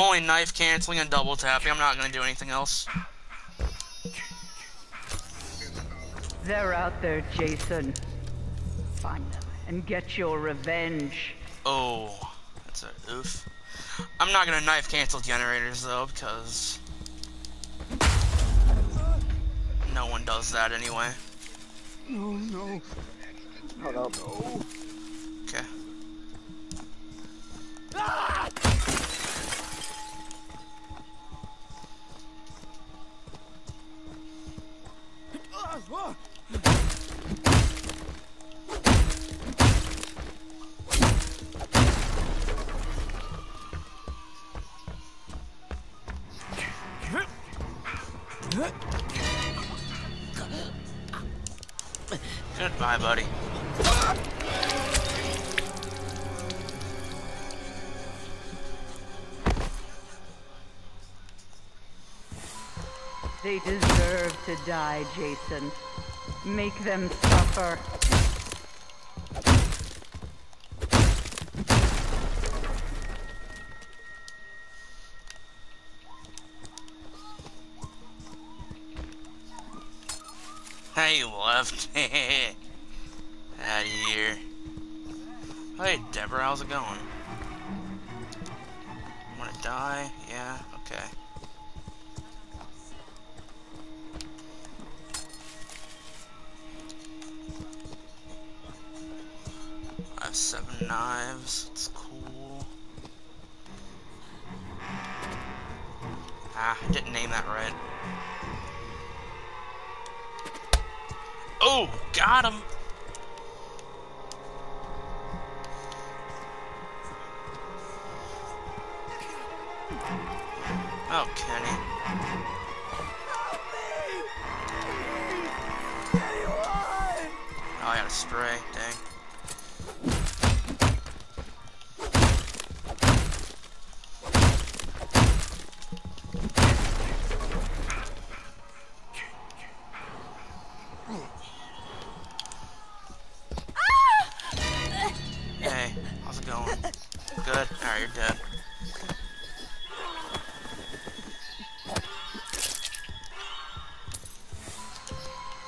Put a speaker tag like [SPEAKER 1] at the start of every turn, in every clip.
[SPEAKER 1] I'm only knife canceling and double tapping. I'm not gonna do anything else.
[SPEAKER 2] They're out there, Jason. Find them and get your revenge.
[SPEAKER 1] Oh, that's a oof. I'm not gonna knife cancel generators though, because no one does that anyway.
[SPEAKER 3] No, no.
[SPEAKER 4] Hold up. No.
[SPEAKER 1] Goodbye, buddy.
[SPEAKER 2] They deserve to die, Jason. Make them suffer.
[SPEAKER 1] Hey, left. Out of here. Hey, Deborah, how's it going? Wanna die? Yeah, okay. I have seven knives. It's cool. Ah, I didn't name that right. Oh, got him. Oh, Kenny. Oh, I got a spray. Dang.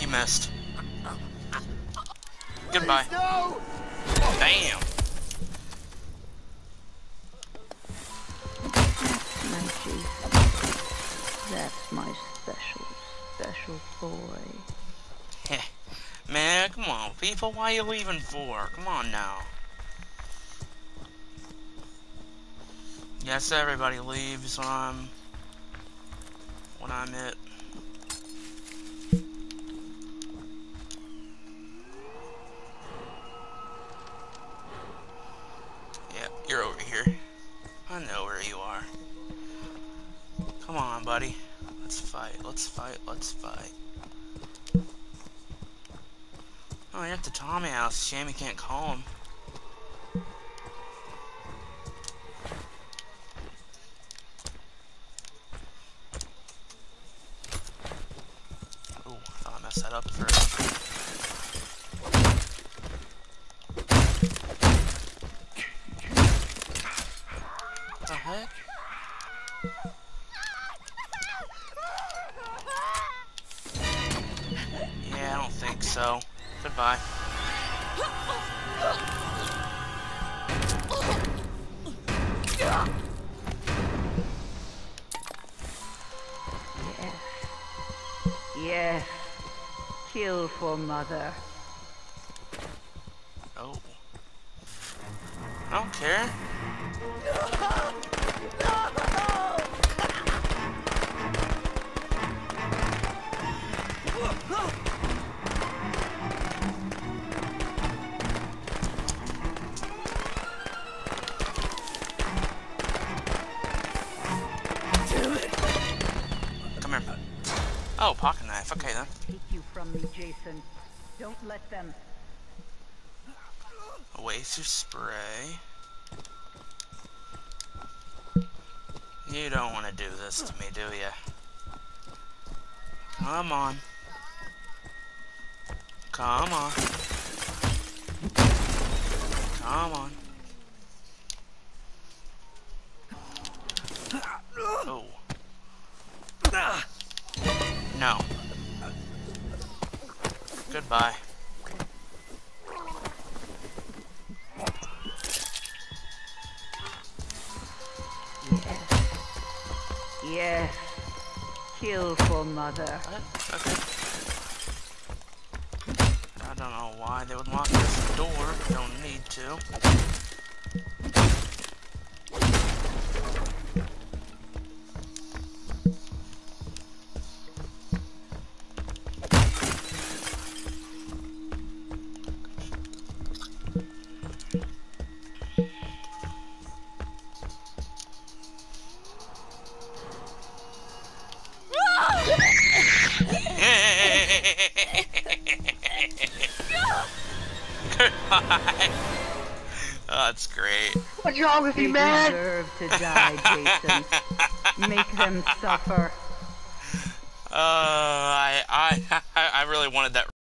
[SPEAKER 1] You missed. Goodbye.
[SPEAKER 3] No!
[SPEAKER 1] Damn.
[SPEAKER 2] That's my special, special boy.
[SPEAKER 1] Heh. Man, come on, people. Why are you leaving for? Come on now. Yes, everybody leaves when I'm when I'm it. Buddy. Let's fight. Let's fight. Let's fight. Oh, you're at the Tommy house. Shame you can't call him. Oh, I messed that up first. Yeah, I don't think so. Goodbye.
[SPEAKER 2] Yes. Yes. Kill for mother.
[SPEAKER 1] Oh. I don't care. Oh, pocket knife. Okay then.
[SPEAKER 2] Take you from me, Jason. Don't let them.
[SPEAKER 1] Oasis spray. You don't want to do this to me, do you? Come on. Come on. Come on. Goodbye.
[SPEAKER 2] Yes. Yes. Kill for mother.
[SPEAKER 1] What? Okay. I don't know why they would lock this door. Don't need to. Oh, that's great.
[SPEAKER 4] What's wrong with
[SPEAKER 2] They
[SPEAKER 4] you, man?
[SPEAKER 2] deserve to die, Jason. Make them suffer.
[SPEAKER 1] Uh, I, I, I really wanted that